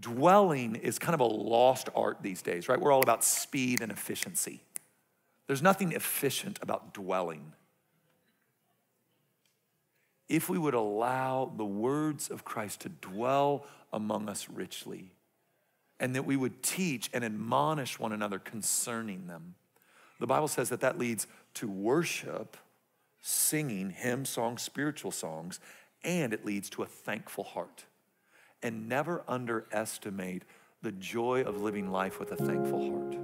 dwelling is kind of a lost art these days, right? We're all about speed and efficiency. There's nothing efficient about dwelling. If we would allow the words of Christ to dwell among us richly, and that we would teach and admonish one another concerning them, the Bible says that that leads to worship, singing hymn songs, spiritual songs, and it leads to a thankful heart. And never underestimate the joy of living life with a thankful heart.